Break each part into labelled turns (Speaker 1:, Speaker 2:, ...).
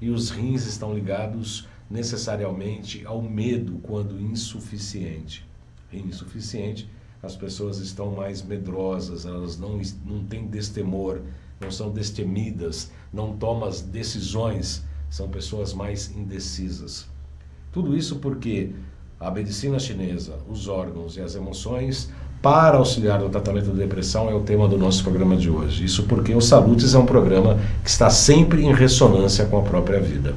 Speaker 1: e os rins estão ligados necessariamente ao medo quando insuficiente. Rim insuficiente, as pessoas estão mais medrosas, elas não, não têm destemor, não são destemidas, não tomam as decisões, são pessoas mais indecisas. Tudo isso porque a medicina chinesa, os órgãos e as emoções para auxiliar no tratamento da depressão é o tema do nosso programa de hoje. Isso porque o Salutes é um programa que está sempre em ressonância com a própria vida.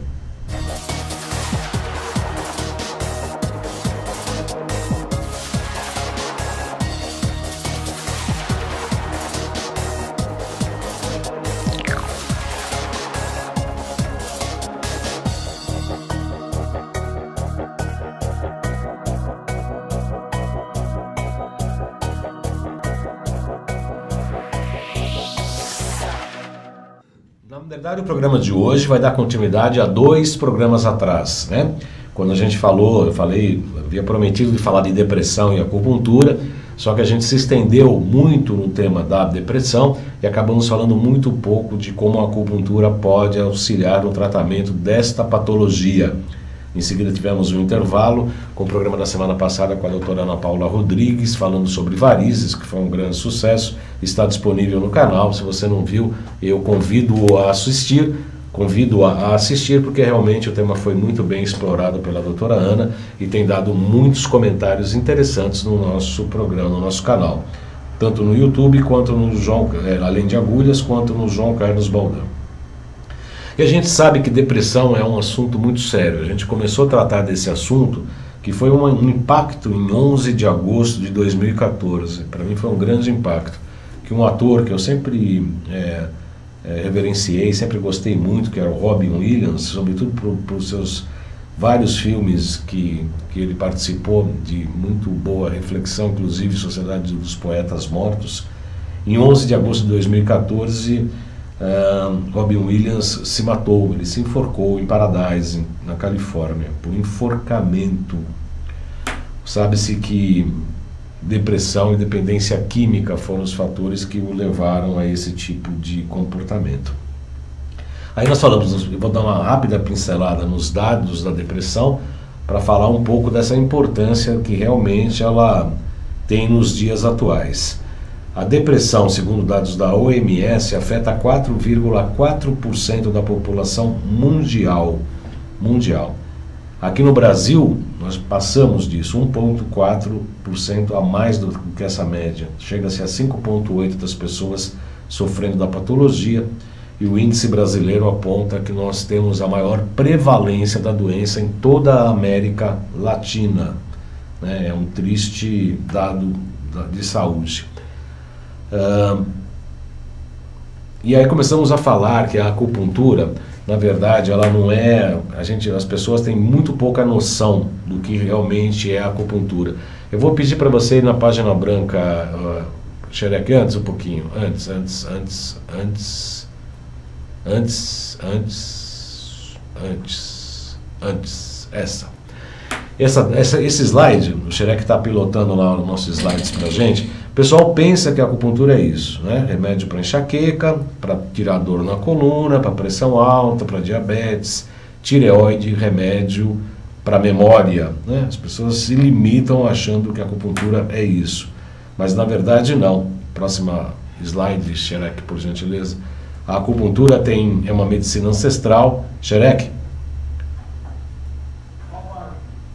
Speaker 1: Programa de hoje vai dar continuidade a dois programas atrás, né? Quando a gente falou, eu falei, havia prometido de falar de depressão e acupuntura, só que a gente se estendeu muito no tema da depressão e acabamos falando muito pouco de como a acupuntura pode auxiliar no tratamento desta patologia. Em seguida tivemos um intervalo com o programa da semana passada com a doutora Ana Paula Rodrigues, falando sobre varizes, que foi um grande sucesso. Está disponível no canal. Se você não viu, eu convido a assistir. Convido a assistir porque realmente o tema foi muito bem explorado pela doutora Ana e tem dado muitos comentários interessantes no nosso programa, no nosso canal. Tanto no YouTube quanto no João, eh, além de agulhas, quanto no João Carlos Baldão. E a gente sabe que depressão é um assunto muito sério. A gente começou a tratar desse assunto, que foi um, impacto em 11 de agosto de 2014. Para mim foi um grande impacto. Que um ator que eu sempre é, é, reverenciei, sempre gostei muito, que era o Robin Williams, sobretudo por, por seus vários filmes que, que ele participou de muito boa reflexão, inclusive Sociedade dos Poetas Mortos. Em 11 de agosto de 2014, Uh, Robin Williams se matou, ele se enforcou em Paradise, na Califórnia, por enforcamento. Sabe-se que depressão e dependência química foram os fatores que o levaram a esse tipo de comportamento. Aí nós falamos, eu vou dar uma rápida pincelada nos dados da depressão para falar um pouco dessa importância que realmente ela tem nos dias atuais. A depressão, segundo dados da OMS, afeta 4,4% da população mundial. Mundial. Aqui no Brasil, nós passamos disso, 1,4% a mais do que essa média. Chega-se a 5,8% das pessoas sofrendo da patologia. E o índice brasileiro aponta que nós temos a maior prevalência da doença em toda a América Latina. Né? É um triste dado de saúde. Uh, e aí começamos a falar que a acupuntura, na verdade, ela não é. A gente, as pessoas têm muito pouca noção do que realmente é a acupuntura. Eu vou pedir para você ir na página branca, uh, antes um pouquinho. Antes, antes, antes, antes. Antes, antes, antes, antes. Essa. Essa, essa, esse slide, o Xereque está pilotando lá os nossos slides para gente pessoal pensa que a acupuntura é isso, né? Remédio para enxaqueca, para tirar dor na coluna, para pressão alta, para diabetes, tireoide, remédio para memória, né? As pessoas se limitam achando que a acupuntura é isso, mas na verdade não. Próxima slide, Xerec, por gentileza. A acupuntura tem, é uma medicina ancestral. Xerec.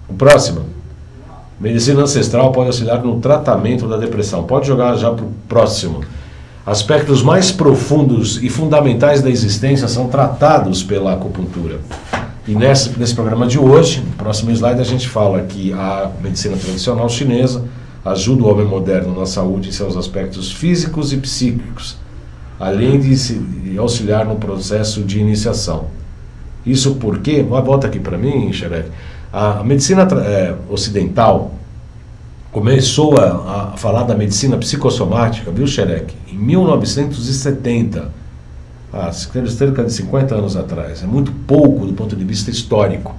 Speaker 1: O próximo. Medicina ancestral pode auxiliar no tratamento da depressão. Pode jogar já para o próximo. Aspectos mais profundos e fundamentais da existência são tratados pela acupuntura. E nesse, nesse programa de hoje, no próximo slide, a gente fala que a medicina tradicional chinesa ajuda o homem moderno na saúde em seus aspectos físicos e psíquicos, além de, se, de auxiliar no processo de iniciação. Isso porque, volta aqui para mim, Xerec, a medicina é, ocidental começou a, a, falar da medicina psicossomática, viu, Xerec? Em 1970, ah, cerca de 50 anos atrás. É muito pouco do ponto de vista histórico.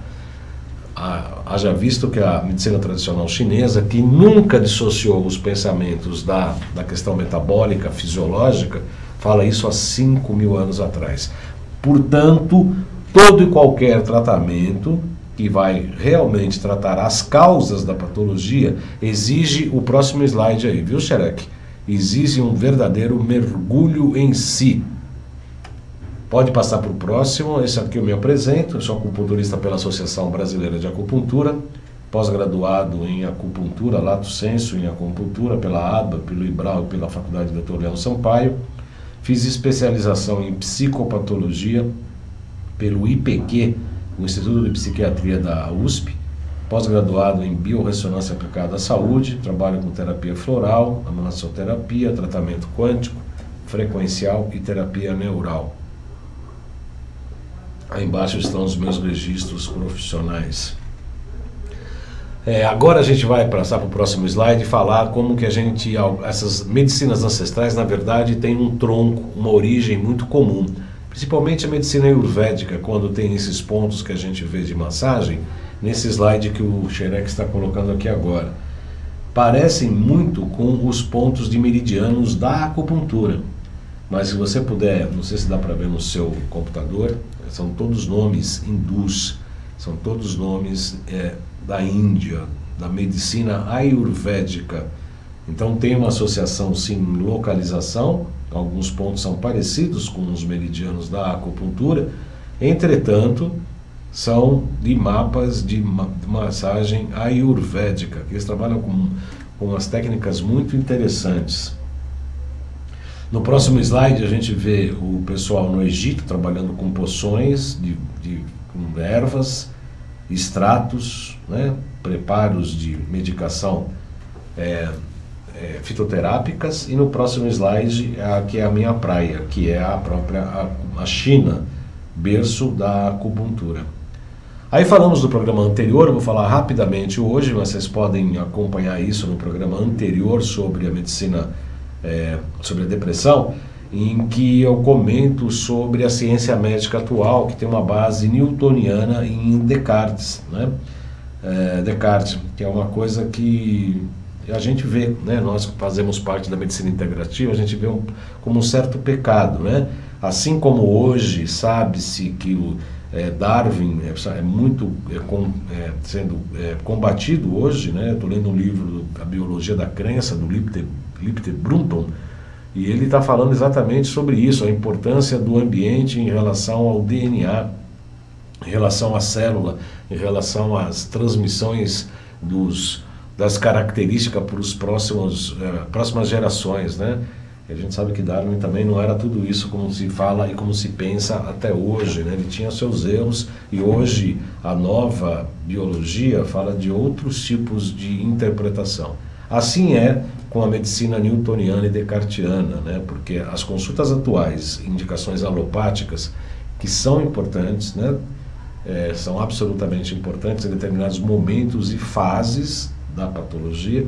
Speaker 1: Ah, haja visto que a medicina tradicional chinesa, que nunca dissociou os pensamentos da, da questão metabólica, fisiológica, fala isso há 5 mil anos atrás. Portanto, todo e qualquer tratamento que vai realmente tratar as causas da patologia exige o próximo slide aí, viu, Xerec? Exige um verdadeiro mergulho em si. Pode passar para o próximo, esse aqui eu me apresento, eu sou acupunturista pela Associação Brasileira de Acupuntura, pós-graduado em acupuntura, lato senso em acupuntura pela ABA, pelo IBRAU e pela Faculdade Dr. Leão Sampaio. Fiz especialização em psicopatologia pelo IPQ, o Instituto de Psiquiatria da USP, pós-graduado em biorressonância aplicada à saúde, trabalho com terapia floral, amassoterapia, tratamento quântico, frequencial e terapia neural. Aí embaixo estão os meus registros profissionais. É, agora a gente vai passar para o próximo slide e falar como que a gente, essas medicinas ancestrais, na verdade, têm um tronco, uma origem muito comum. Principalmente a medicina ayurvédica, quando tem esses pontos que a gente vê de massagem, nesse slide que o Xerec está colocando aqui agora. Parecem muito com os pontos de meridianos da acupuntura. Mas se você puder, não sei se dá para ver no seu computador, são todos nomes hindus, são todos nomes é, da Índia, da medicina ayurvédica. Então tem uma associação sim localização, alguns pontos são parecidos com os meridianos da acupuntura, entretanto, são de mapas de, massagem ayurvédica, que eles trabalham com, com umas técnicas muito interessantes. No próximo slide a gente vê o pessoal no Egito trabalhando com poções de, de com ervas, extratos, né, preparos de medicação é, é, fitoterápicas e no próximo slide aqui é a minha praia, que é a própria a, a China, berço da acupuntura. Aí falamos do programa anterior, vou falar rapidamente hoje, mas vocês podem acompanhar isso no programa anterior sobre a medicina, é, sobre a depressão, em que eu comento sobre a ciência médica atual, que tem uma base newtoniana em Descartes, né? É, Descartes, que é uma coisa que a gente vê, né, nós que fazemos parte da medicina integrativa, a gente vê um, como um certo pecado, né? Assim como hoje sabe-se que o é, Darwin é, é muito é, com, é, sendo é, combatido hoje, né? Estou lendo um livro A Biologia da Crença do Lipter, Lipter Brunton e ele está falando exatamente sobre isso, a importância do ambiente em relação ao DNA, em relação à célula, em relação às transmissões dos das características para os próximos uh, próximas gerações, né? a gente sabe que Darwin também não era tudo isso como se fala e como se pensa até hoje, né? Ele tinha seus erros e hoje a nova biologia fala de outros tipos de interpretação. Assim é com a medicina newtoniana e descartiana, né? Porque as consultas atuais, indicações alopáticas, que são importantes, né? É, são absolutamente importantes em determinados momentos e fases da patologia,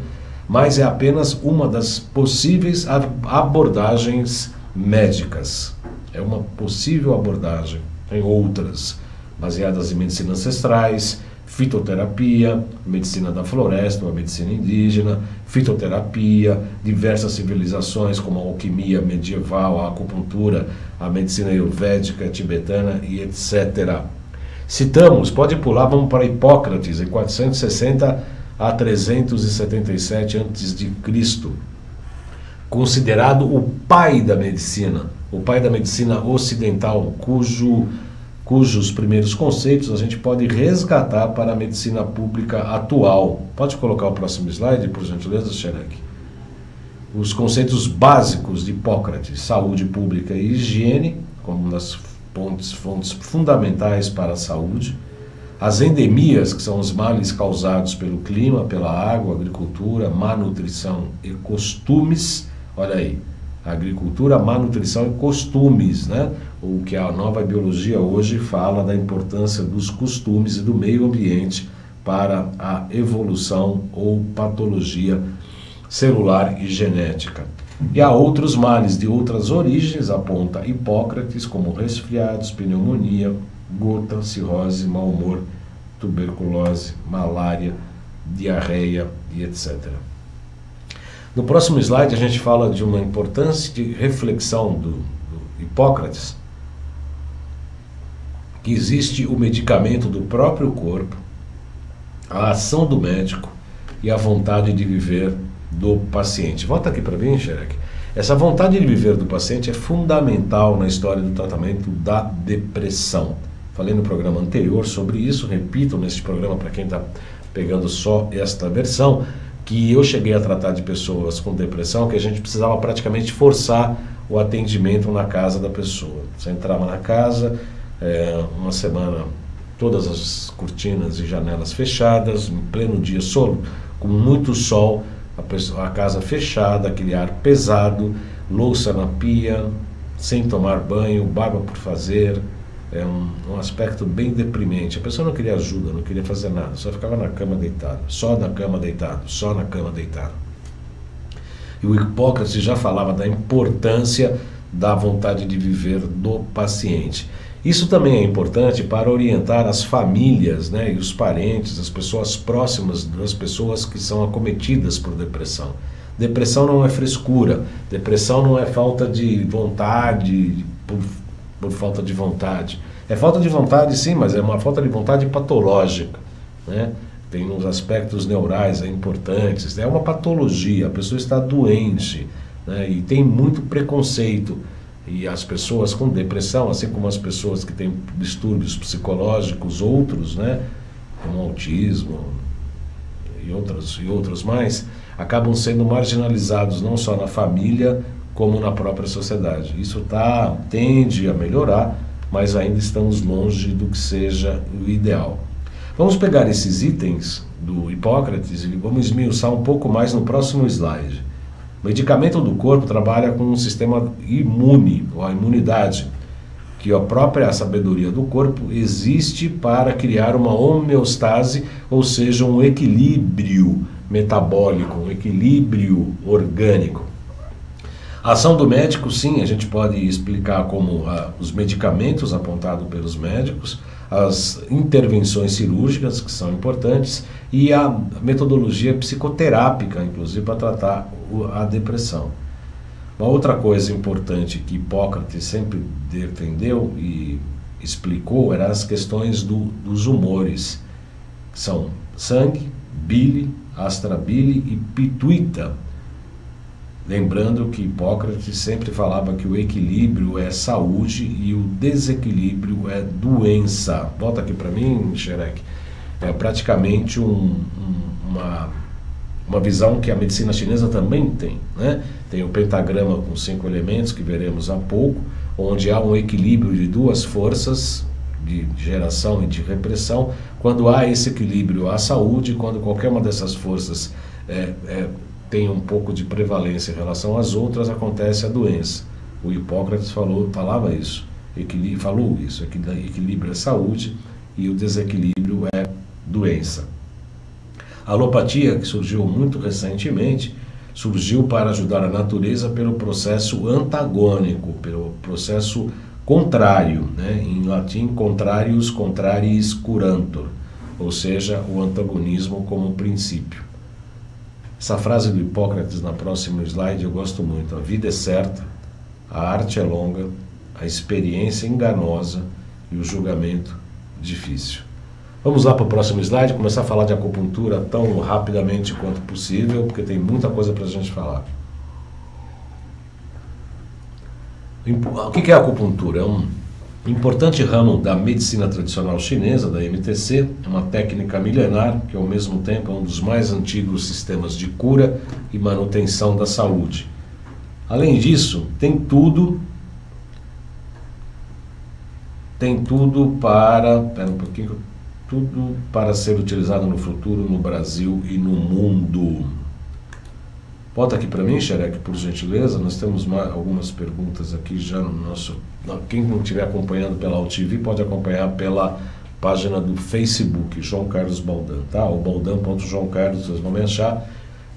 Speaker 1: mas é apenas uma das possíveis abordagens médicas. É uma possível abordagem. Tem outras, baseadas em medicina ancestrais, fitoterapia, medicina da floresta, a medicina indígena, fitoterapia, diversas civilizações como a alquimia medieval, a acupuntura, a medicina ayurvédica, tibetana e etc. Citamos, pode pular, vamos para Hipócrates, em 460 a 377 a.C., considerado o pai da medicina, o pai da medicina ocidental, cujo, cujos primeiros conceitos a gente pode resgatar para a medicina pública atual. Pode colocar o próximo slide, por gentileza, Xerec? Os conceitos básicos de Hipócrates, saúde pública e higiene, como das fontes, fontes fundamentais para a saúde as endemias, que são os males causados pelo clima, pela água, agricultura, má nutrição e costumes. Olha aí, agricultura, má nutrição e costumes, né? O que a nova biologia hoje fala da importância dos costumes e do meio ambiente para a evolução ou patologia celular e genética. E há outros males de outras origens, aponta Hipócrates, como resfriados, pneumonia, gota, cirrose, mau humor, tuberculose, malária, diarreia e etc. No próximo slide a gente fala de uma importância de reflexão do, do Hipócrates. que existe o medicamento do próprio corpo, a ação do médico e a vontade de viver do paciente. Volta aqui para mim, Xerec. Essa vontade de viver do paciente é fundamental na história do tratamento da depressão. Falei no programa anterior sobre isso, repito neste programa para quem está pegando só esta versão, que eu cheguei a tratar de pessoas com depressão que a gente precisava praticamente forçar o atendimento na casa da pessoa. Você entrava na casa, é, uma semana, todas as cortinas e janelas fechadas, em pleno dia sol, com muito sol, a, pessoa, a casa fechada, aquele ar pesado, louça na pia, sem tomar banho, barba por fazer. É um, um, aspecto bem deprimente. A pessoa não queria ajuda, não queria fazer nada, só ficava na cama deitado, só na cama deitado, só na cama deitado. E o Hipócrates já falava da importância da vontade de viver do paciente. Isso também é importante para orientar as famílias né, e os parentes, as pessoas próximas das pessoas que são acometidas por depressão. Depressão não é frescura, depressão não é falta de vontade, por, por falta de vontade. É falta de vontade, sim, mas é uma falta de vontade patológica. Né? Tem uns aspectos neurais importantes, é uma patologia, a pessoa está doente né? e tem muito preconceito e as pessoas com depressão, assim como as pessoas que têm distúrbios psicológicos, outros, né, como autismo e outros, e outros mais, acabam sendo marginalizados não só na família, como na própria sociedade. Isso tá, tende a melhorar, mas ainda estamos longe do que seja o ideal. Vamos pegar esses itens do Hipócrates e vamos esmiuçar um pouco mais no próximo slide. O medicamento do corpo trabalha com um sistema imune, ou a imunidade, que a própria sabedoria do corpo existe para criar uma homeostase, ou seja, um equilíbrio metabólico, um equilíbrio orgânico. A ação do médico, sim, a gente pode explicar como ah, os medicamentos apontados pelos médicos, as intervenções cirúrgicas, que são importantes, e a metodologia psicoterápica, inclusive, para tratar a depressão. Uma outra coisa importante que Hipócrates sempre defendeu e explicou eram as questões do, dos humores, que são sangue, bile, astrabile e pituita. Lembrando que Hipócrates sempre falava que o equilíbrio é saúde e o desequilíbrio é doença. Volta aqui para mim, Xerec é praticamente um, um, uma, uma visão que a medicina chinesa também tem. Né? Tem o pentagrama com cinco elementos, que veremos há pouco, onde há um equilíbrio de duas forças, de geração e de repressão. Quando há esse equilíbrio, há saúde, quando qualquer uma dessas forças é, é, tem um pouco de prevalência em relação às outras, acontece a doença. O Hipócrates falou, falava isso, equilíbrio, falou isso, equilíbrio é saúde e o desequilíbrio é doença. A alopatia, que surgiu muito recentemente, surgiu para ajudar a natureza pelo processo antagônico, pelo processo contrário, né? em latim, contrarius contrariis curantur, ou seja, o antagonismo como princípio. Essa frase do Hipócrates na próxima slide eu gosto muito. A vida é certa, a arte é longa, a experiência enganosa e o julgamento difícil. Vamos lá para o próximo slide, começar a falar de acupuntura tão rapidamente quanto possível, porque tem muita coisa para a gente falar. O que é acupuntura? É um importante ramo da medicina tradicional chinesa, da MTC, é uma técnica milenar que, ao mesmo tempo, é um dos mais antigos sistemas de cura e manutenção da saúde. Além disso, tem tudo tem tudo para. Espera um pouquinho, tudo para ser utilizado no futuro no Brasil e no mundo. Bota aqui para mim, Xerec, por gentileza. Nós temos mais, algumas perguntas aqui já no nosso. Quem não estiver acompanhando pela UTV pode acompanhar pela página do Facebook, João Carlos Baldan, tá? O baldan.joãocarlos, vocês vão me achar.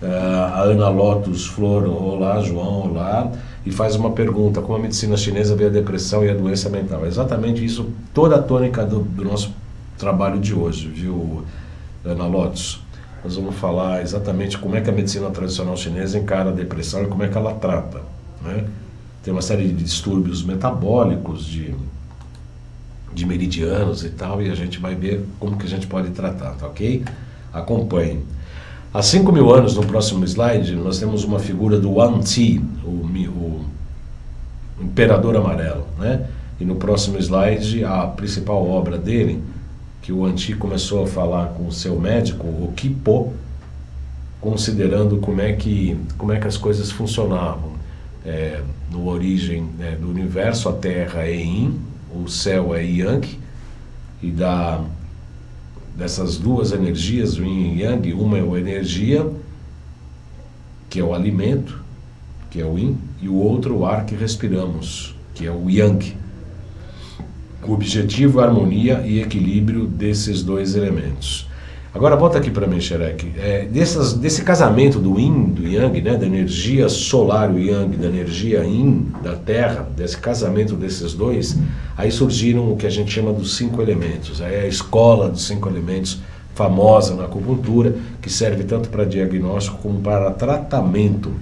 Speaker 1: Uh, a Ana Lotus Flor, olá, João, olá. E faz uma pergunta: como a medicina chinesa vê a depressão e a doença mental? É exatamente isso, toda a tônica do, do nosso trabalho de hoje, viu, Ana Lotus? Nós vamos falar exatamente como é que a medicina tradicional chinesa encara a depressão e como é que ela trata. Né? Tem uma série de distúrbios metabólicos, de de meridianos e tal, e a gente vai ver como que a gente pode tratar, tá ok? Acompanhe. Há 5 mil anos, no próximo slide, nós temos uma figura do Anti, o, o Imperador Amarelo, né? E no próximo slide, a principal obra dele, que o Anti começou a falar com o seu médico, o Kipo, considerando como é que, como é que as coisas funcionavam. É, no origem né, do universo, a Terra é Yin, o céu é Yang, e da, dessas duas energias, o Yin e Yang, uma é a energia, que é o alimento, que é o Yin, e o outro o ar que respiramos, que é o Yang. O objetivo a harmonia e equilíbrio desses dois elementos. Agora volta aqui para mim, Xerec. É, dessas, desse casamento do Yin, do Yang, né, da energia solar, o Yang, da energia Yin, da Terra, desse casamento desses dois, aí surgiram o que a gente chama dos cinco elementos. Aí é a escola dos cinco elementos, famosa na acupuntura, que serve tanto para diagnóstico como para tratamento.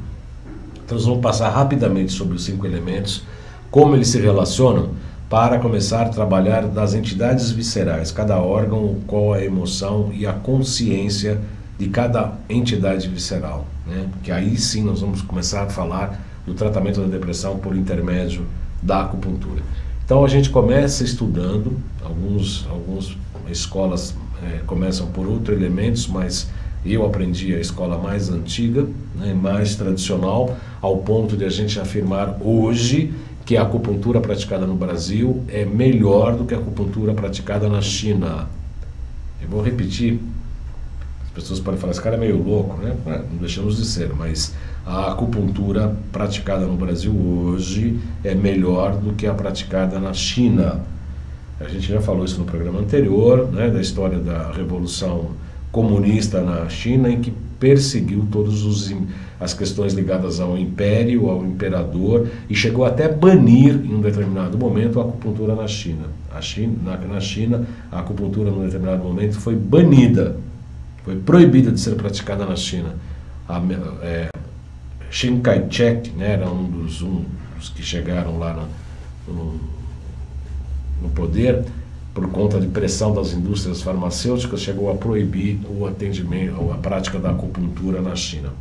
Speaker 1: Então, nós vamos passar rapidamente sobre os cinco elementos, como eles se relacionam para começar a trabalhar das entidades viscerais, cada órgão, qual a emoção e a consciência de cada entidade visceral. Né? Que aí sim nós vamos começar a falar do tratamento da depressão por intermédio da acupuntura. Então a gente começa estudando, alguns, algumas escolas é, começam por outros elementos, mas eu aprendi a escola mais antiga, né, mais tradicional, ao ponto de a gente afirmar hoje que a acupuntura praticada no Brasil é melhor do que a acupuntura praticada na China. Eu vou repetir, as pessoas podem falar, esse cara é meio louco, né? Não deixamos de ser, mas a acupuntura praticada no Brasil hoje é melhor do que a praticada na China. A gente já falou isso no programa anterior, né, da história da Revolução Comunista na China, em que perseguiu todos os as questões ligadas ao império, ao imperador e chegou até banir em um determinado momento a acupuntura na China. A China na, na China, a acupuntura num determinado momento foi banida, foi proibida de ser praticada na China. A, é, Chiang Kai-shek né, era um dos, um dos que chegaram lá no, no poder por conta de pressão das indústrias farmacêuticas, chegou a proibir o atendimento, a prática da acupuntura na China.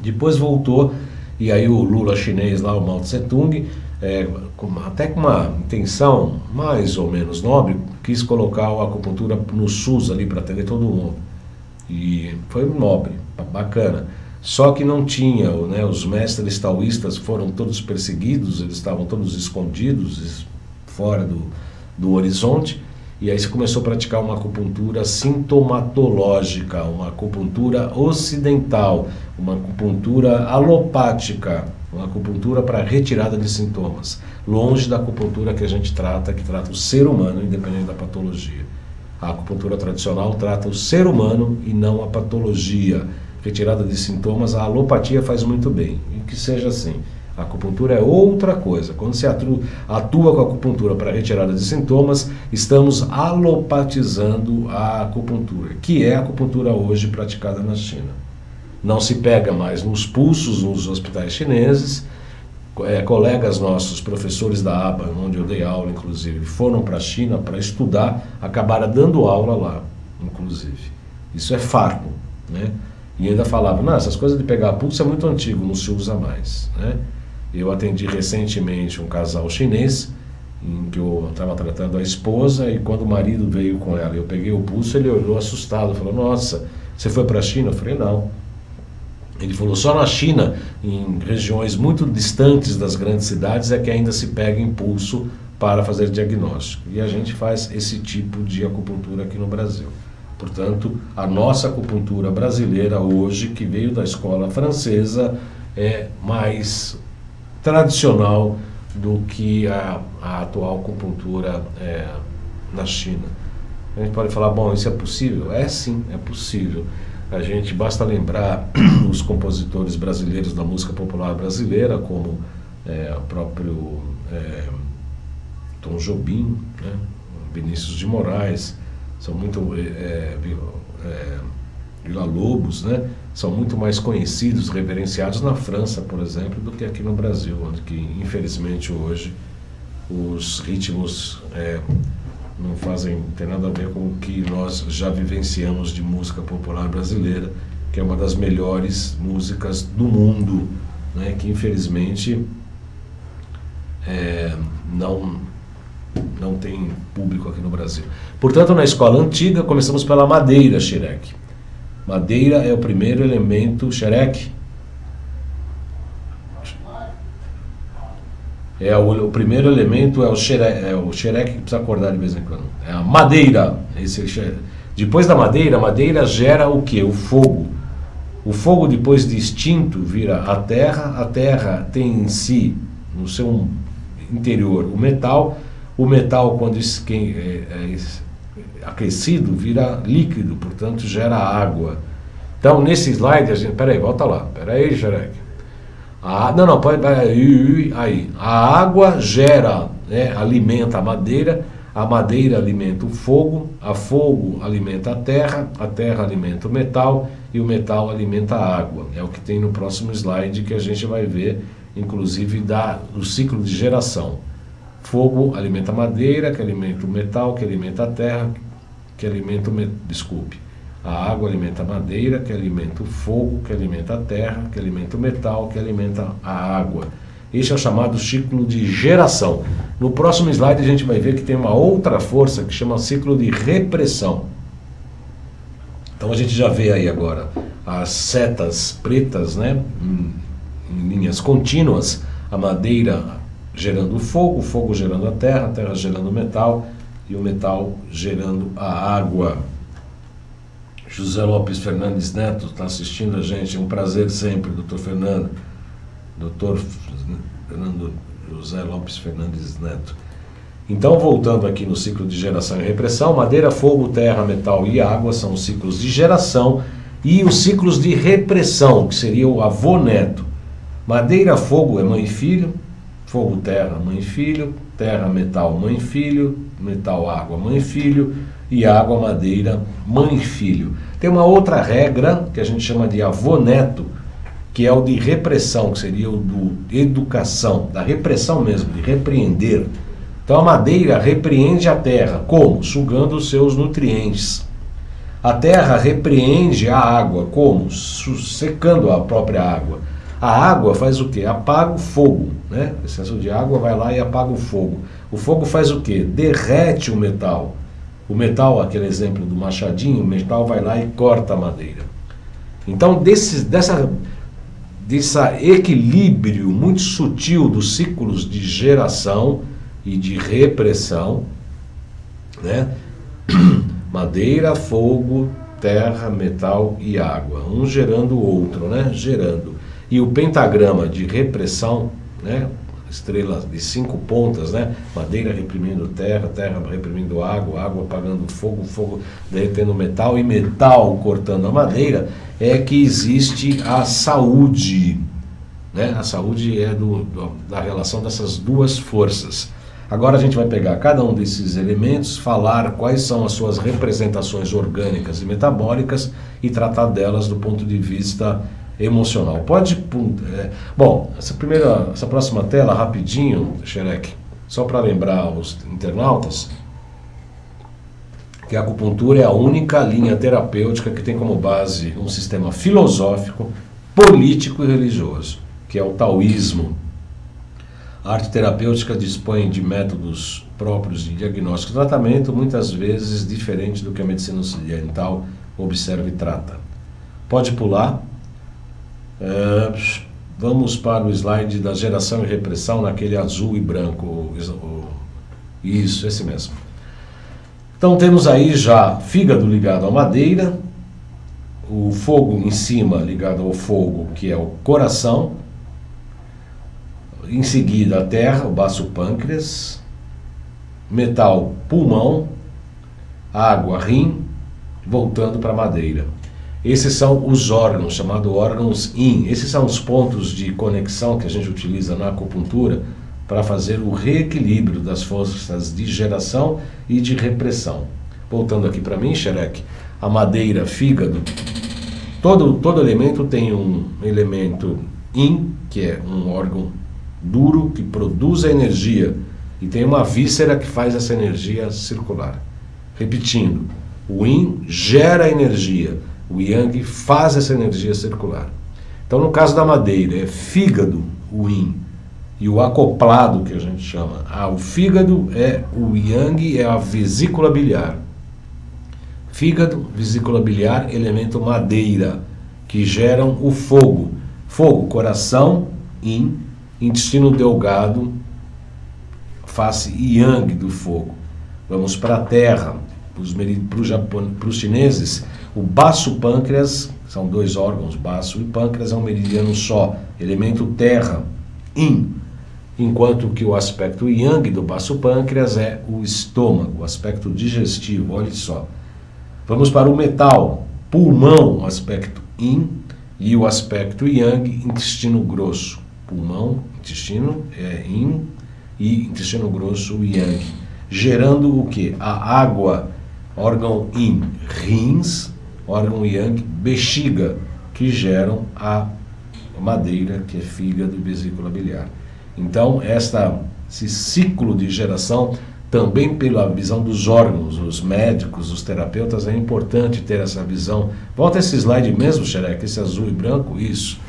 Speaker 1: Depois voltou, e aí o Lula chinês lá, o Mao Tse Tung, é, com, até com uma intenção mais ou menos nobre, quis colocar a acupuntura no SUS ali para atender todo mundo. E foi nobre, bacana. Só que não tinha, né, os mestres taoístas foram todos perseguidos, eles estavam todos escondidos, fora do, do horizonte, e aí se começou a praticar uma acupuntura sintomatológica, uma acupuntura ocidental, uma acupuntura alopática, uma acupuntura para retirada de sintomas, longe da acupuntura que a gente trata, que trata o ser humano, independente da patologia. A acupuntura tradicional trata o ser humano e não a patologia. Retirada de sintomas, a alopatia faz muito bem, e que seja assim. A acupuntura é outra coisa. Quando se atua, atua com a acupuntura para retirada de sintomas, estamos alopatizando a acupuntura, que é a acupuntura hoje praticada na China. Não se pega mais nos pulsos nos hospitais chineses. É, colegas nossos, professores da ABA, onde eu dei aula, inclusive, foram para a China para estudar, acabaram dando aula lá, inclusive. Isso é fato, né? E ainda falavam, não, essas coisas de pegar pulso é muito antigo, não se usa mais, né? Eu atendi recentemente um casal chinês em que eu estava tratando a esposa e quando o marido veio com ela, eu peguei o pulso, ele olhou assustado, falou: "Nossa, você foi para a China?" Eu falei: "Não". Ele falou: "Só na China, em regiões muito distantes das grandes cidades é que ainda se pega impulso para fazer diagnóstico. E a gente faz esse tipo de acupuntura aqui no Brasil. Portanto, a nossa acupuntura brasileira hoje, que veio da escola francesa, é mais tradicional do que a, a atual acupuntura é, na China. A gente pode falar, bom, isso é possível? É sim, é possível. A gente basta lembrar os compositores brasileiros da música popular brasileira, como é, o próprio é, Tom Jobim, né? Vinícius de Moraes, são muito é, é, é Vila Lobos, né? São muito mais conhecidos, reverenciados na França, por exemplo, do que aqui no Brasil, onde que infelizmente hoje os ritmos é, não fazem, tem nada a ver com o que nós já vivenciamos de música popular brasileira, que é uma das melhores músicas do mundo, né, que infelizmente é, não, não tem público aqui no Brasil. Portanto, na escola antiga, começamos pela madeira, Xerec. Madeira é o primeiro elemento, Xerec. É o, o, primeiro elemento é o xereque, é o xereque que precisa acordar de vez em quando. É a madeira. Esse Depois da madeira, a madeira gera o que? O fogo. O fogo, depois de extinto, vira a terra. A terra tem em si, no seu interior, o metal. O metal, quando é, é aquecido, vira líquido, portanto gera água. Então, nesse slide, a gente. Peraí, volta lá. Peraí, xereque. A, não, não, pode. Aí, aí. A água gera, né, alimenta a madeira, a madeira alimenta o fogo, a fogo alimenta a terra, a terra alimenta o metal e o metal alimenta a água. É o que tem no próximo slide que a gente vai ver, inclusive, da, do ciclo de geração. Fogo alimenta a madeira, que alimenta o metal, que alimenta a terra, que alimenta o. Desculpe. A água alimenta a madeira, que alimenta o fogo, que alimenta a terra, que alimenta o metal, que alimenta a água. Este é o chamado ciclo de geração. No próximo slide a gente vai ver que tem uma outra força que chama ciclo de repressão. Então a gente já vê aí agora as setas pretas, né, em, linhas contínuas, a madeira gerando fogo, fogo gerando a terra, a terra gerando metal e o metal gerando a água. José Lopes Fernandes Neto está assistindo a gente, é um prazer sempre, doutor Fernando. Doutor Fernando José Lopes Fernandes Neto. Então, voltando aqui no ciclo de geração e repressão, madeira, fogo, terra, metal e água são os ciclos de geração e os ciclos de repressão, que seria o avô-neto. Madeira, fogo é mãe e filho, fogo, terra, mãe e filho, terra, metal, mãe e filho, metal, água, mãe filho, e água, madeira, mãe filho. Tem uma outra regra que a gente chama de avô-neto, que é o de repressão, que seria o do educação, da repressão mesmo, de repreender. Então a madeira repreende a terra, como? Sugando os seus nutrientes. A terra repreende a água, como? Secando a própria água. A água faz o que? Apaga o fogo, né? O excesso de água vai lá e apaga o fogo. O fogo faz o que? Derrete o metal. O metal, aquele exemplo do machadinho, o metal vai lá e corta a madeira. Então, desse, dessa, desse equilíbrio muito sutil dos ciclos de geração e de repressão, né? madeira, fogo, terra, metal e água, um gerando o outro, né? gerando. E o pentagrama de repressão, né? Estrela de cinco pontas, né? Madeira reprimindo terra, terra reprimindo água, água apagando fogo, fogo derretendo metal e metal cortando a madeira, é que existe a saúde. Né? A saúde é do, do, da relação dessas duas forças. Agora a gente vai pegar cada um desses elementos, falar quais são as suas representações orgânicas e metabólicas e tratar delas do ponto de vista emocional. Pode. É, bom, essa primeira, essa próxima tela, rapidinho, Xerec, só para lembrar os internautas que a acupuntura é a única linha terapêutica que tem como base um sistema filosófico, político e religioso, que é o taoísmo. A arte terapêutica dispõe de métodos próprios de diagnóstico e tratamento, muitas vezes diferente do que a medicina ocidental observa e trata. Pode pular. É, vamos para o slide da geração e repressão, naquele azul e branco. Isso, esse mesmo. Então temos aí já fígado ligado à madeira, o fogo em cima ligado ao fogo, que é o coração, em seguida a terra, o baço pâncreas, metal, pulmão, água, rim, voltando para a madeira. Esses são os órgãos, chamados órgãos IN. Esses são os pontos de conexão que a gente utiliza na acupuntura para fazer o reequilíbrio das forças de geração e de repressão. Voltando aqui para mim, Xerec, a madeira, fígado, todo, todo elemento tem um elemento IN, que é um órgão duro que produz a energia e tem uma víscera que faz essa energia circular. Repetindo, o yin gera energia, o yang faz essa energia circular. Então, no caso da madeira, é fígado o yin e o acoplado que a gente chama. Ah, o fígado é o yang, é a vesícula biliar. Fígado, vesícula biliar, elemento madeira, que geram o fogo. Fogo, coração, yin, intestino delgado, face yang do fogo. Vamos para a terra. Para os chineses, o baço pâncreas, são dois órgãos, baço e pâncreas, é um meridiano só, elemento terra, yin. Enquanto que o aspecto yang do baço pâncreas é o estômago, o aspecto digestivo, olhe só. Vamos para o metal, pulmão, aspecto yin, e o aspecto yang, intestino grosso. Pulmão, intestino é yin e intestino grosso yang. Gerando o que? A água, órgão yin, rins, órgão yang, bexiga, que geram a madeira, que é fígado e vesícula biliar. Então, esta, esse ciclo de geração, também pela visão dos órgãos, os médicos, os terapeutas, é importante ter essa visão. Volta esse slide mesmo, Xereca, esse azul e branco, isso.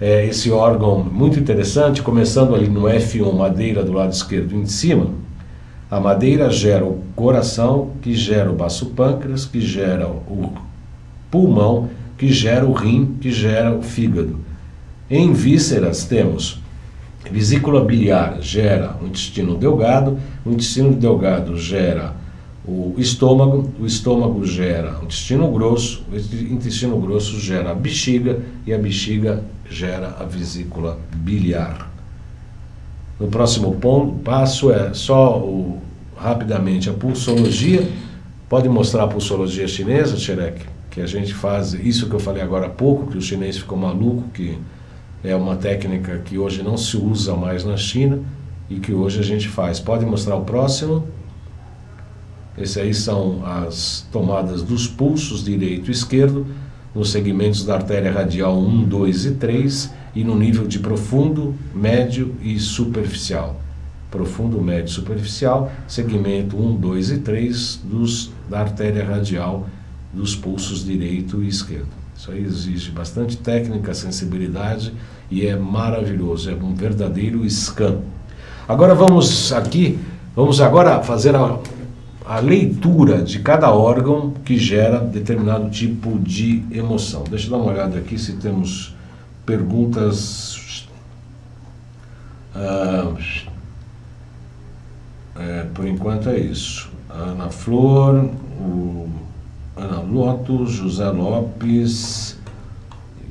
Speaker 1: É esse órgão muito interessante, começando ali no F1, madeira do lado esquerdo em cima, a madeira gera o coração, que gera o baço pâncreas, que gera o pulmão, que gera o rim, que gera o fígado. Em vísceras temos vesícula biliar gera o intestino delgado, o intestino delgado gera o estômago, o estômago gera o intestino grosso, o intestino grosso gera a bexiga e a bexiga gera a vesícula biliar. No próximo ponto, passo é só o, rapidamente a pulsologia. Pode mostrar a pulsologia chinesa, Xerek? Que a gente faz isso que eu falei agora há pouco, que o chinês ficou maluco, que é uma técnica que hoje não se usa mais na China e que hoje a gente faz. Pode mostrar o próximo? Esse aí são as tomadas dos pulsos direito e esquerdo, nos segmentos da artéria radial 1, 2 e 3 e no nível de profundo, médio e superficial. Profundo, médio e superficial, segmento 1, 2 e 3 dos, da artéria radial dos pulsos direito e esquerdo. Isso aí exige bastante técnica, sensibilidade e é maravilhoso, é um verdadeiro scan. Agora vamos aqui, vamos agora fazer a, a leitura de cada órgão que gera determinado tipo de emoção. Deixa eu dar uma olhada aqui se temos perguntas. Ah, é, por enquanto é isso. Ana Flor, o Ana Lotos, José Lopes,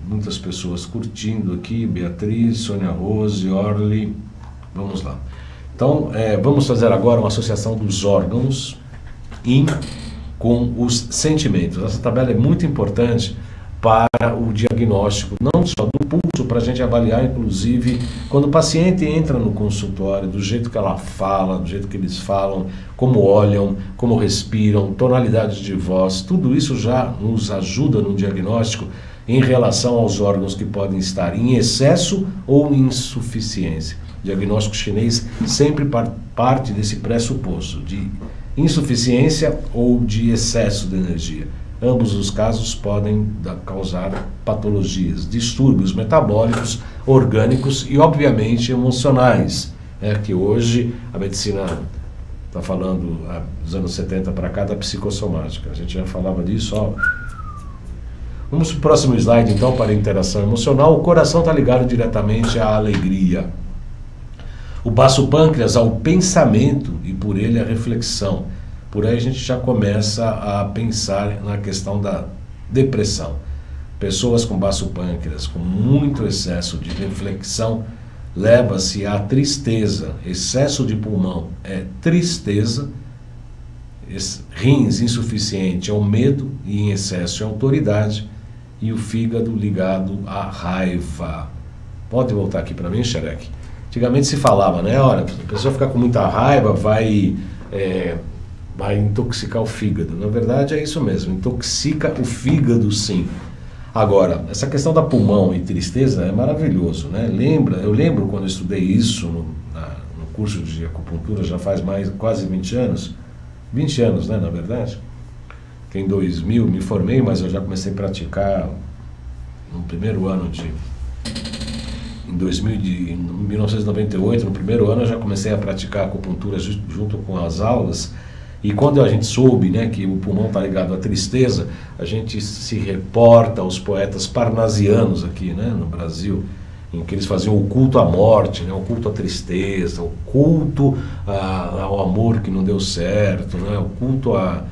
Speaker 1: muitas pessoas curtindo aqui, Beatriz, Sônia Rose, Orly, vamos lá. Então, é, vamos fazer agora uma associação dos órgãos in com os sentimentos. Essa tabela é muito importante para o diagnóstico, não só do pulso, para a gente avaliar, inclusive, quando o paciente entra no consultório, do jeito que ela fala, do jeito que eles falam, como olham, como respiram, tonalidades de voz, tudo isso já nos ajuda no diagnóstico em relação aos órgãos que podem estar em excesso ou insuficiência. O diagnóstico chinês sempre parte desse pressuposto de insuficiência ou de excesso de energia. Ambos os casos podem causar patologias, distúrbios metabólicos, orgânicos e, obviamente, emocionais. É que hoje a medicina está falando, dos anos 70 para cá, da psicossomática. A gente já falava disso, ó. Vamos para o próximo slide, então, para a interação emocional. O coração está ligado diretamente à alegria. O baço pâncreas ao pensamento e, por ele, à reflexão. Por aí a gente já começa a pensar na questão da depressão. Pessoas com baço pâncreas, com muito excesso de reflexão, leva-se à tristeza. Excesso de pulmão é tristeza, rins insuficiente é o medo e em excesso é autoridade, e o fígado ligado à raiva. Pode voltar aqui para mim, Xerec? Antigamente se falava, né? Olha, a pessoa ficar com muita raiva vai é, vai intoxicar o fígado. Na verdade é isso mesmo, intoxica o fígado sim. Agora, essa questão da pulmão e tristeza é maravilhoso, né? Lembra, eu lembro quando eu estudei isso no, na, no curso de acupuntura já faz mais quase 20 anos. 20 anos, né, na verdade. Que em 2000 me formei, mas eu já comecei a praticar no primeiro ano de em, 2000, em 1998, no primeiro ano, eu já comecei a praticar acupuntura junto com as aulas. E quando a gente soube né, que o pulmão está ligado à tristeza, a gente se reporta aos poetas parnasianos aqui né, no Brasil, em que eles faziam o culto à morte, né, o culto à tristeza, o culto a, ao amor que não deu certo, né, o culto a.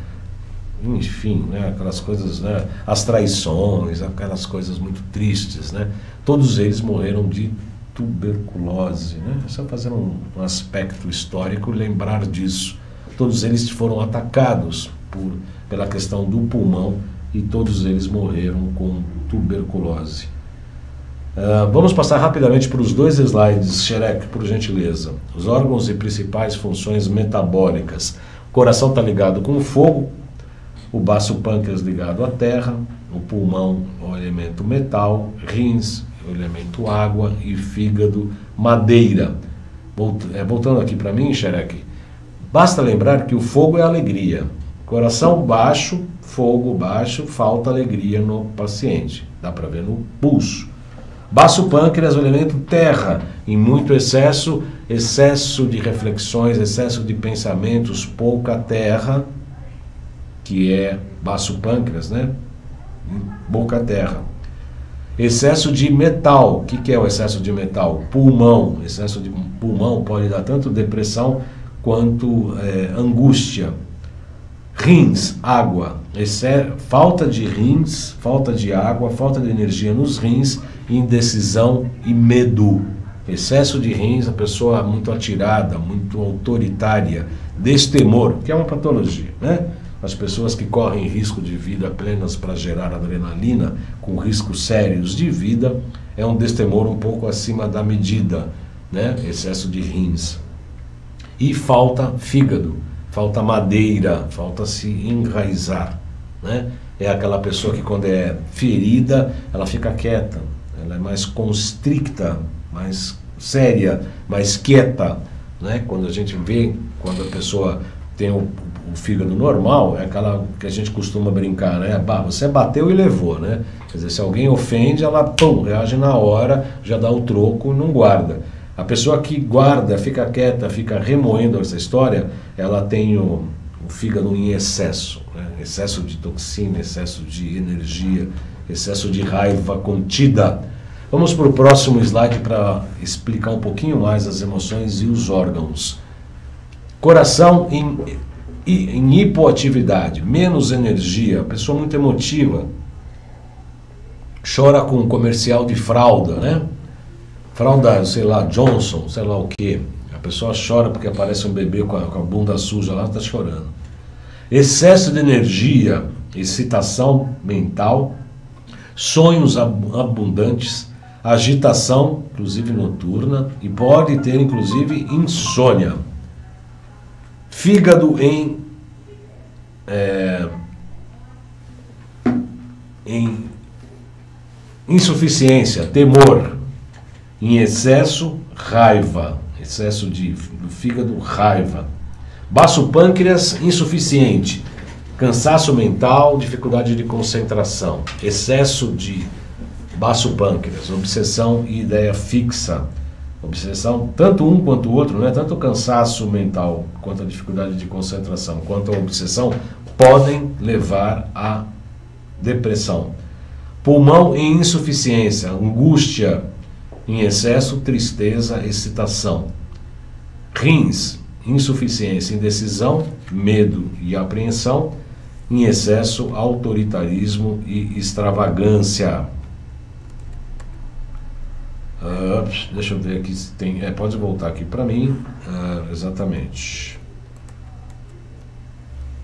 Speaker 1: Enfim, né, aquelas coisas, né, as traições, aquelas coisas muito tristes. Né, todos eles morreram de tuberculose. Né, só fazer um, um aspecto histórico lembrar disso Todos eles foram atacados por, pela questão do pulmão e todos eles morreram com tuberculose. Uh, vamos passar rapidamente para os dois slides, Xerec, por gentileza. Os órgãos e principais funções metabólicas. O coração está ligado com o fogo, o baço pâncreas ligado à terra, o pulmão, o elemento metal, rins, o elemento água e fígado, madeira. É, voltando aqui para mim, Xerec, Basta lembrar que o fogo é alegria. Coração baixo, fogo baixo, falta alegria no paciente. Dá para ver no pulso. Baço pâncreas, o elemento terra, em muito excesso, excesso de reflexões, excesso de pensamentos, pouca terra, que é baço pâncreas, né? Pouca terra. Excesso de metal, o que, que é o excesso de metal? Pulmão. Excesso de pulmão pode dar tanto depressão quanto é, angústia. Rins, água, é, falta de rins, falta de água, falta de energia nos rins, indecisão e medo. Excesso de rins, a pessoa muito atirada, muito autoritária, destemor, que é uma patologia, né? As pessoas que correm risco de vida apenas para gerar adrenalina, com riscos sérios de vida, é um destemor um pouco acima da medida, né? Excesso de rins. E falta fígado, falta madeira, falta se enraizar. Né? É aquela pessoa que quando é ferida, ela fica quieta, ela é mais constricta, mais séria, mais quieta. Né? Quando a gente vê, quando a pessoa tem o, o fígado normal, é aquela que a gente costuma brincar, né? Bah, você bateu e levou, né? Quer dizer, se alguém ofende, ela pum, reage na hora, já dá o troco e não guarda. A pessoa que guarda, fica quieta, fica remoendo essa história, ela tem o, o fígado em excesso, né? excesso de toxina, excesso de energia, excesso de raiva contida. Vamos para o próximo slide para explicar um pouquinho mais as emoções e os órgãos. Coração em, em hipoatividade, menos energia, pessoa muito emotiva, chora com um comercial de fralda, né? Fralda, sei lá, Johnson, sei lá o que. A pessoa chora porque aparece um bebê com a, com a bunda suja lá, está chorando. Excesso de energia, excitação mental, sonhos abundantes, agitação, inclusive noturna, e pode ter inclusive insônia. Fígado em, é, em insuficiência, temor, em excesso, raiva. Excesso de, do fígado, raiva. Baço pâncreas, insuficiente. Cansaço mental, dificuldade de concentração. Excesso de baço pâncreas, obsessão e ideia fixa. Obsessão, tanto um quanto o outro, não é tanto o cansaço mental quanto a dificuldade de concentração, quanto a obsessão, podem levar à depressão. Pulmão em insuficiência, angústia, em excesso, tristeza, excitação. Rins, insuficiência, indecisão, medo e apreensão. Em excesso, autoritarismo e extravagância. Uh, deixa eu ver aqui se tem. É, pode voltar aqui para mim. Uh, exatamente.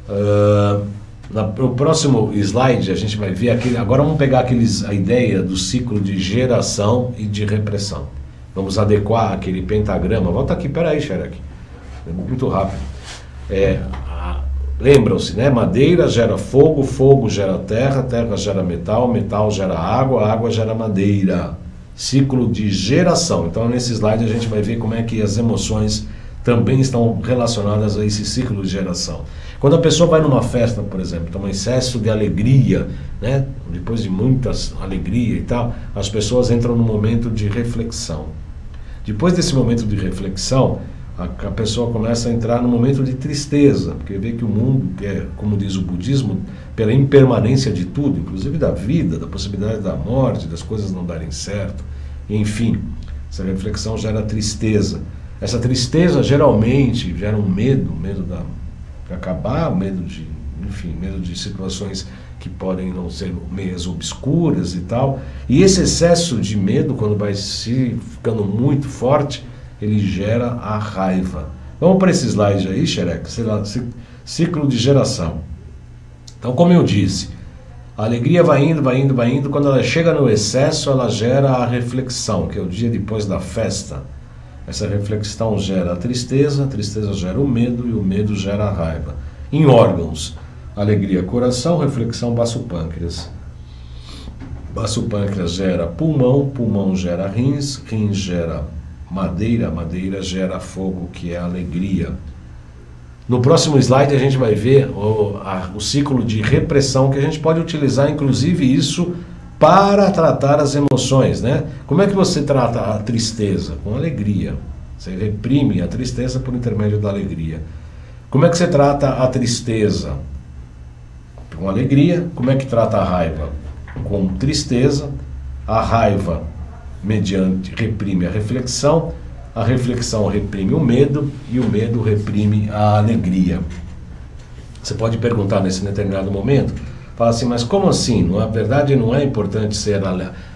Speaker 1: Uh, no próximo slide a gente vai ver aquele. Agora vamos pegar aqueles, a ideia do ciclo de geração e de repressão. Vamos adequar aquele pentagrama. Volta aqui, peraí, Xerec. É muito rápido. É, Lembram-se, né? Madeira gera fogo, fogo gera terra, terra gera metal, metal gera água, água gera madeira. Ciclo de geração. Então, nesse slide, a gente vai ver como é que as emoções também estão relacionadas a esse ciclo de geração. Quando a pessoa vai numa festa, por exemplo, um excesso de alegria, né? depois de muita alegria e tal, as pessoas entram num momento de reflexão. Depois desse momento de reflexão, a, a pessoa começa a entrar no momento de tristeza, porque vê que o mundo, que é, como diz o budismo, pela impermanência de tudo, inclusive da vida, da possibilidade da morte, das coisas não darem certo, enfim, essa reflexão gera tristeza. Essa tristeza geralmente gera um medo, medo da, acabar, medo de, enfim, medo de situações que podem não ser meias obscuras e tal. E esse excesso de medo, quando vai se ficando muito forte, ele gera a raiva. Vamos para esse slide aí, Xerec, ciclo de geração. Então, como eu disse, a alegria vai indo, vai indo, vai indo. Quando ela chega no excesso, ela gera a reflexão, que é o dia depois da festa. Essa reflexão gera a tristeza, a tristeza gera o medo e o medo gera a raiva. Em órgãos, alegria, coração, reflexão, baço pâncreas. Baço pâncreas gera pulmão, pulmão gera rins, rins gera madeira, madeira gera fogo, que é alegria. No próximo slide a gente vai ver o, a, o ciclo de repressão que a gente pode utilizar, inclusive isso para tratar as emoções, né? Como é que você trata a tristeza? Com alegria. Você reprime a tristeza por intermédio da alegria. Como é que você trata a tristeza? Com alegria. Como é que trata a raiva? Com tristeza. A raiva, mediante, reprime a reflexão. A reflexão reprime o medo e o medo reprime a alegria. Você pode perguntar nesse determinado momento, Fala assim, mas como assim? Na é verdade, não é importante ser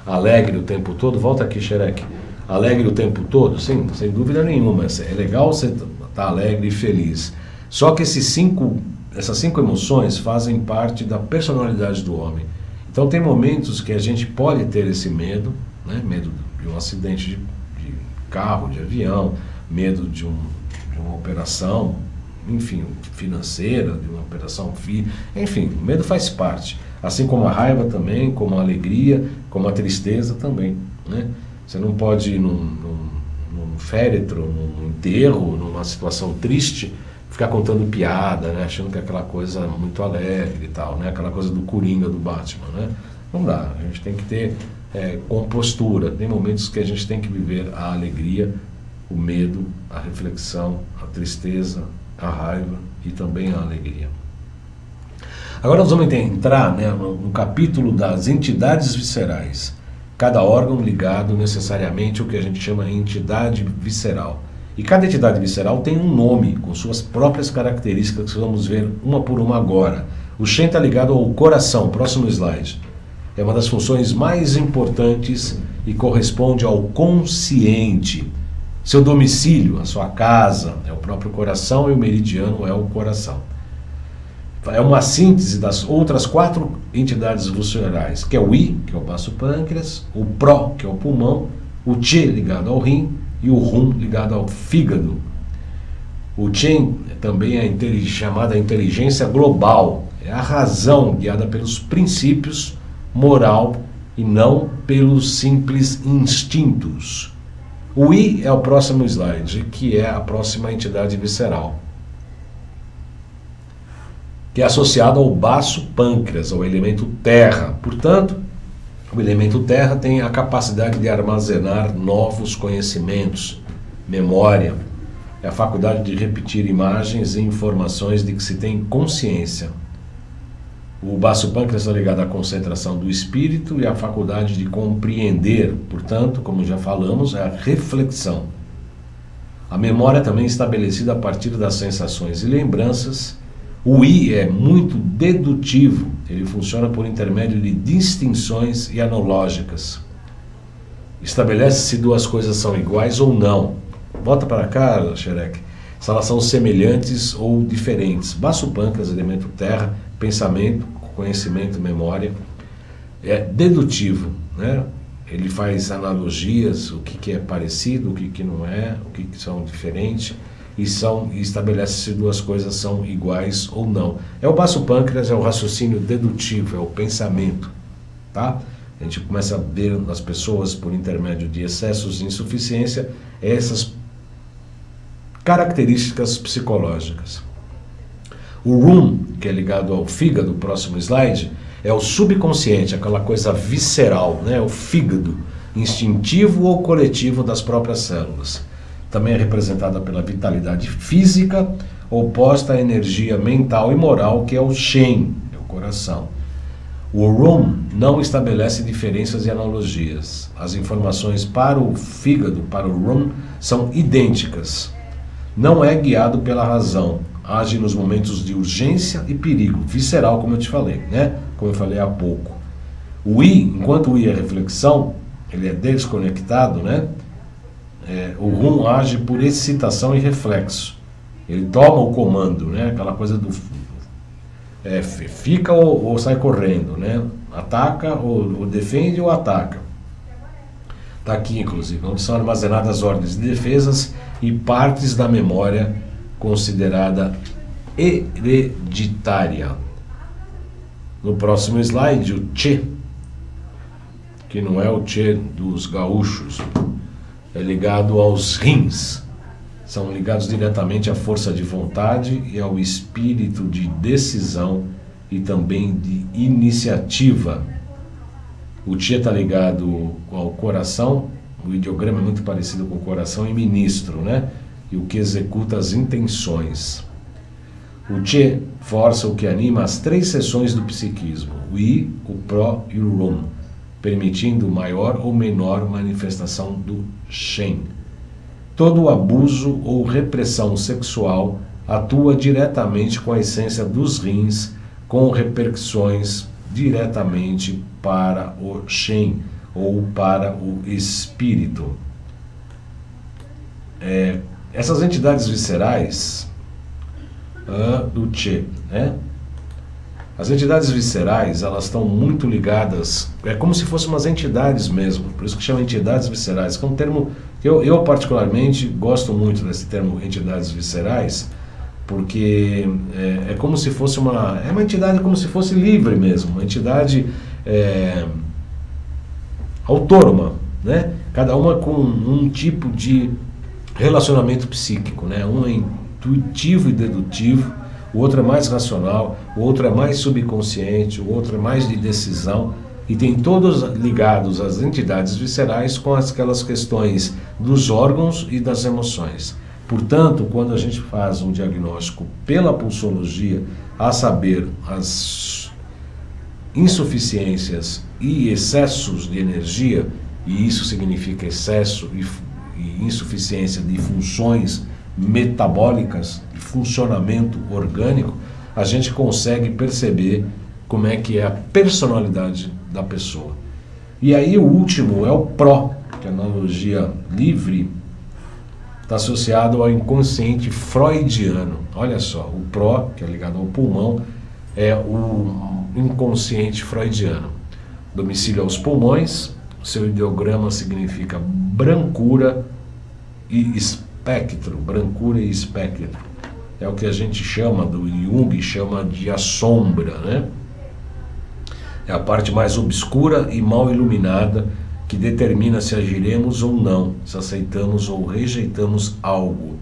Speaker 1: alegre o tempo todo? Volta aqui, Xerec. Alegre o tempo todo? Sim, sem dúvida nenhuma. É legal você estar tá alegre e feliz. Só que esses cinco, essas cinco emoções fazem parte da personalidade do homem. Então, tem momentos que a gente pode ter esse medo, né? medo de um acidente de, de carro, de avião, medo de, um, de uma operação, enfim, financeira, de uma operação FI, enfim, o medo faz parte. Assim como a raiva também, como a alegria, como a tristeza também. Né? Você não pode ir num, num, num féretro, num enterro, numa situação triste, ficar contando piada, né? achando que é aquela coisa muito alegre e tal, né? aquela coisa do Coringa, do Batman. Né? Não dá, a gente tem que ter é, compostura. Tem momentos que a gente tem que viver a alegria, o medo, a reflexão, a tristeza, a raiva e também a alegria. Agora nós vamos entrar né, no, capítulo das entidades viscerais. Cada órgão ligado necessariamente ao que a gente chama de entidade visceral. E cada entidade visceral tem um nome, com suas próprias características, que vamos ver uma por uma agora. O Shen está ligado ao coração, próximo slide. É uma das funções mais importantes e corresponde ao consciente. Seu domicílio, a sua casa, é o próprio coração e o meridiano é o coração. É uma síntese das outras quatro entidades viscerais, que é o I, que é o baço pâncreas, o PRO, que é o pulmão, o Che ligado ao rim e o RUM ligado ao fígado. O Chen também é chamada inteligência global, é a razão guiada pelos princípios moral e não pelos simples instintos. O I é o próximo slide, que é a próxima entidade visceral, que é associado ao baço pâncreas, ao elemento terra. Portanto, o elemento terra tem a capacidade de armazenar novos conhecimentos, memória, é a faculdade de repetir imagens e informações de que se tem consciência. O baço pâncreas está ligado à concentração do espírito e à faculdade de compreender, portanto, como já falamos, é a reflexão. A memória também é estabelecida a partir das sensações e lembranças. O I é muito dedutivo, ele funciona por intermédio de distinções e analógicas. Estabelece se duas coisas são iguais ou não. Volta para cá, Xerec. Se elas são semelhantes ou diferentes. Baço pâncreas, elemento terra, pensamento, conhecimento, memória. É dedutivo, né? Ele faz analogias, o que, que é parecido, o que, que não é, o que, que são diferentes, e, são, e estabelece se duas coisas são iguais ou não. É o baço pâncreas, é o raciocínio dedutivo, é o pensamento, tá? A gente começa a ver nas pessoas, por intermédio de excessos de insuficiência, essas Características psicológicas. O RUM, que é ligado ao fígado, próximo slide, é o subconsciente, aquela coisa visceral, né? o fígado, instintivo ou coletivo das próprias células. Também é representada pela vitalidade física, oposta à energia mental e moral, que é o Shen, é o coração. O RUM não estabelece diferenças e analogias. As informações para o fígado, para o RUM, são idênticas. Não é guiado pela razão, age nos momentos de urgência e perigo, visceral, como eu te falei, né? Como eu falei há pouco. O I, enquanto o I é reflexão, ele é desconectado, né? É, o RUM age por excitação e reflexo. Ele toma o comando, né? Aquela coisa do é, fica ou, ou, sai correndo, né? Ataca ou, ou defende ou ataca. Está aqui, inclusive, onde são armazenadas as ordens de defesas e partes da memória considerada hereditária. No próximo slide, o Che, que não é o Che dos gaúchos, é ligado aos rins. São ligados diretamente à força de vontade e ao espírito de decisão e também de iniciativa. O Che está ligado ao coração, o ideograma é muito parecido com o coração e ministro, né? E o que executa as intenções. O Che força o que anima as três seções do psiquismo, o I, o Pro e o Rum, permitindo maior ou menor manifestação do Shen. Todo abuso ou repressão sexual atua diretamente com a essência dos rins, com repercussões diretamente para o Shen ou para o espírito. É, essas entidades viscerais uh, do Che, né? As entidades viscerais, elas estão muito ligadas, é como se fossem umas entidades mesmo, por isso que chama entidades viscerais, que é um termo que eu, eu particularmente gosto muito desse termo entidades viscerais, porque é, é, como se fosse uma, é uma entidade como se fosse livre mesmo, uma entidade é, autônoma, né? Cada uma com um tipo de relacionamento psíquico, né? Um é intuitivo e dedutivo, o outro é mais racional, o outro é mais subconsciente, o outro é mais de decisão e tem todos ligados às entidades viscerais com aquelas questões dos órgãos e das emoções. Portanto, quando a gente faz um diagnóstico pela pulsologia, a saber, as insuficiências e excessos de energia, e isso significa excesso e e insuficiência de funções metabólicas, de funcionamento orgânico, a gente consegue perceber como é que é a personalidade da pessoa. E aí o último é o pró, que é a analogia livre está associado ao inconsciente freudiano. Olha só, o pró, que é ligado ao pulmão, é o inconsciente freudiano. Domicílio aos pulmões, seu ideograma significa brancura e espectro, brancura e espectro. É o que a gente chama, do Jung chama de a sombra, né? É a parte mais obscura e mal iluminada que determina se agiremos ou não, se aceitamos ou rejeitamos algo.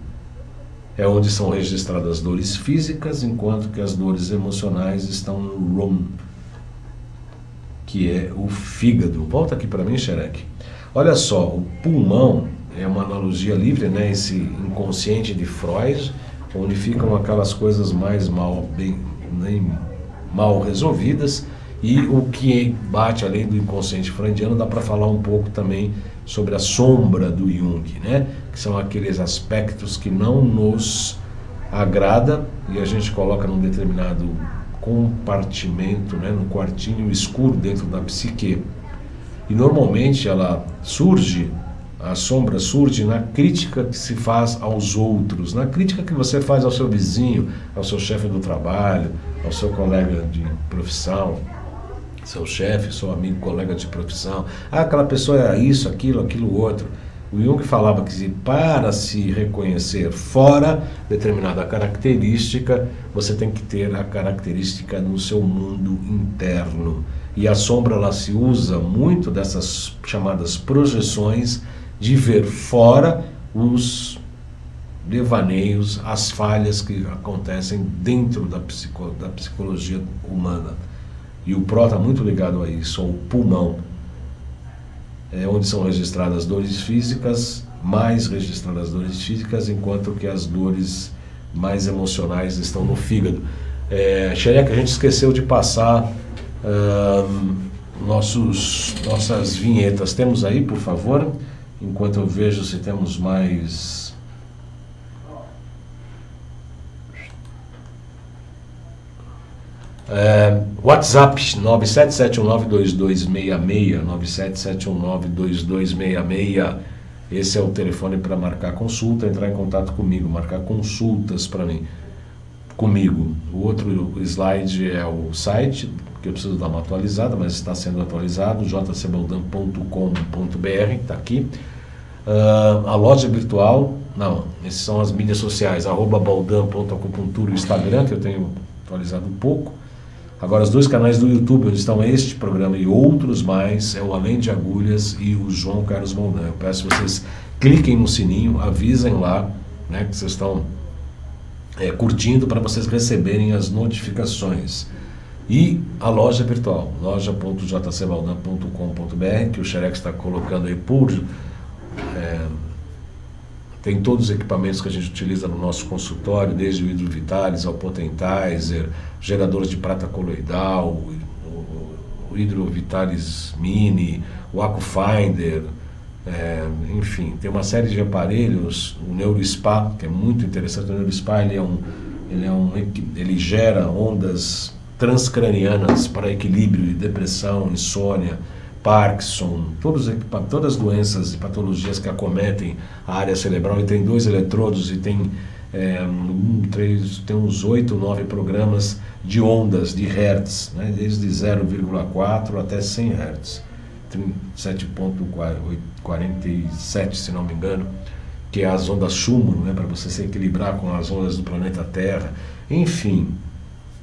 Speaker 1: É onde são registradas dores físicas, enquanto que as dores emocionais estão no RUM, que é o fígado. Volta aqui para mim, Xerec. Olha só, o pulmão é uma analogia livre, né? Esse inconsciente de Freud, onde ficam aquelas coisas mais mal, bem, nem mal resolvidas e o que bate além do inconsciente freudiano dá para falar um pouco também sobre a sombra do Jung, né? Que são aqueles aspectos que não nos agrada e a gente coloca num determinado compartimento, né, num quartinho escuro dentro da psique. E normalmente ela surge a sombra surge na crítica que se faz aos outros, na crítica que você faz ao seu vizinho, ao seu chefe do trabalho, ao seu colega de profissão, seu chefe, seu amigo, colega de profissão. Ah, aquela pessoa é isso, aquilo, aquilo outro. O Jung falava que para se reconhecer fora determinada característica, você tem que ter a característica no seu mundo interno. E a sombra ela se usa muito dessas chamadas projeções de ver fora os devaneios, as falhas que acontecem dentro da, psico, da psicologia humana. E o pró está muito ligado a isso, ao pulmão, é onde são registradas dores físicas, mais registradas dores físicas, enquanto que as dores mais emocionais estão no fígado. É, Xereca, a gente esqueceu de passar uh, nossos, nossas vinhetas. Temos aí, por favor? Enquanto eu vejo se temos mais É, WhatsApp 977192266, 977192266. Esse é o telefone para marcar consulta, entrar em contato comigo, marcar consultas para mim, comigo. O outro slide é o site, que eu preciso dar uma atualizada, mas está sendo atualizado, jcbaldan.com.br, está aqui. Uh, a loja virtual, não, essas são as mídias sociais, arroba baldan.acupuntura, o Instagram, que eu tenho atualizado um pouco. Agora, os dois canais do YouTube onde estão este programa e outros mais é o Além de Agulhas e o João Carlos Moldan. Eu peço que vocês cliquem no sininho, avisem lá né, que vocês estão é, curtindo para vocês receberem as notificações. E a loja virtual, loja.jcbaldan.com.br, que o Xerex está colocando aí por. É, tem todos os equipamentos que a gente utiliza no nosso consultório, desde o Hidrovitalis ao Potentizer, geradores de prata coloidal, o, o, o Hidrovitalis Mini, o AcuFinder, é, enfim, tem uma série de aparelhos, o NeuroSpa, que é muito interessante, o NeuroSpa ele é um, ele, é um, ele gera ondas transcranianas para equilíbrio e depressão, insônia, Parkinson, todos, todas as doenças e patologias que acometem a área cerebral. Ele tem dois eletrodos e tem, é, um, três, tem uns oito, nove programas de ondas de Hertz, né, desde 0,4 até 100 Hertz, 7,47 se não me engano, que é as ondas Schumann, né, para você se equilibrar com as ondas do planeta Terra, enfim,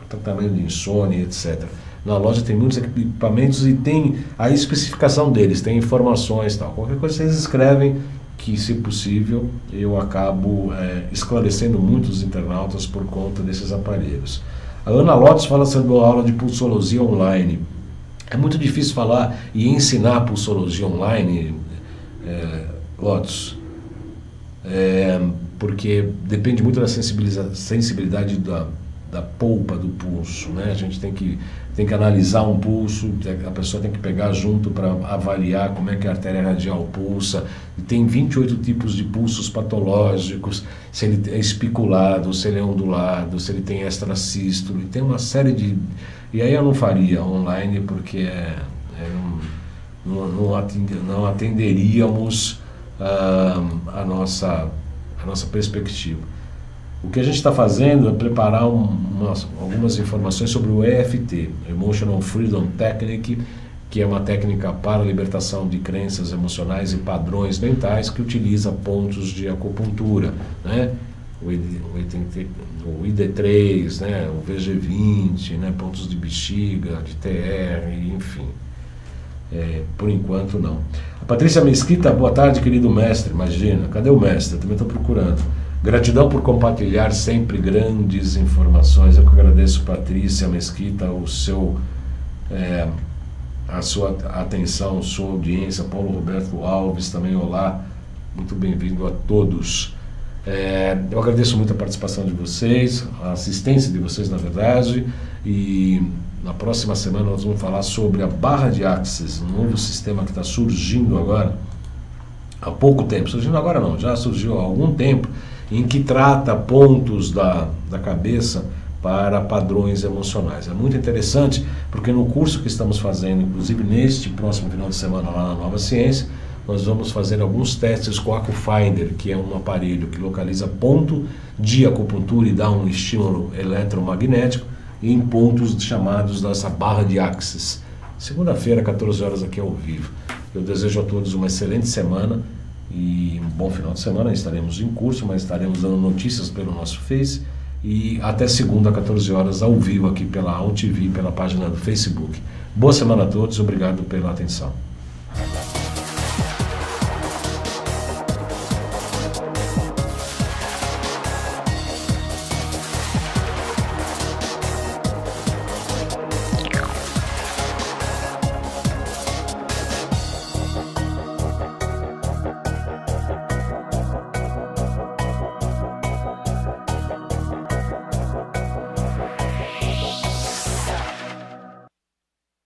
Speaker 1: tratamento de insônia, etc. Na loja tem muitos equipamentos e tem a especificação deles, tem informações tal. Qualquer coisa vocês escrevem que, se possível, eu acabo é, esclarecendo muitos internautas por conta desses aparelhos. A Ana Lotes fala sobre a aula de pulsologia online. É muito difícil falar e ensinar pulsologia online, é, Lotes, é, porque depende muito da sensibilidade da, da polpa do pulso. Né? A gente tem que tem que analisar um pulso, a pessoa tem que pegar junto para avaliar como é que a artéria radial pulsa. E tem 28 tipos de pulsos patológicos, se ele é espiculado, se ele é ondulado, se ele tem extracístolo, e tem uma série de... E aí eu não faria online porque é, é um, não, não, atend, não atenderíamos uh, a, nossa, a nossa perspectiva. O que a gente está fazendo é preparar um, umas, algumas informações sobre o EFT, Emotional Freedom Technique, que é uma técnica para a libertação de crenças emocionais e padrões mentais que utiliza pontos de acupuntura, né? o, ID, o ID3, né? o VG20, né? pontos de bexiga, de TR, enfim. É, por enquanto, não. A Patrícia Mesquita, boa tarde, querido mestre. Imagina, cadê o mestre? Eu também estou procurando. Gratidão por compartilhar sempre grandes informações. Eu que agradeço, Patrícia Mesquita, o seu, é, a sua atenção, sua audiência. Paulo Roberto Alves também, olá. Muito bem-vindo a todos. É, eu agradeço muito a participação de vocês, a assistência de vocês, na verdade, e na próxima semana nós vamos falar sobre a barra de Axis, um novo sistema que está surgindo agora, há pouco tempo. Surgindo agora não, já surgiu há algum tempo em que trata pontos da, da cabeça para padrões emocionais. É muito interessante porque no curso que estamos fazendo, inclusive neste próximo final de semana lá na Nova Ciência, nós vamos fazer alguns testes com o AcuFinder, que é um aparelho que localiza ponto de acupuntura e dá um estímulo eletromagnético em pontos chamados dessa barra de axis. Segunda-feira, 14 horas aqui ao vivo. Eu desejo a todos uma excelente semana e um bom final de semana. Estaremos em curso, mas estaremos dando notícias pelo nosso Face. E até segunda, 14 horas, ao vivo aqui pela AltV, pela página do Facebook. Boa semana a todos, obrigado pela atenção.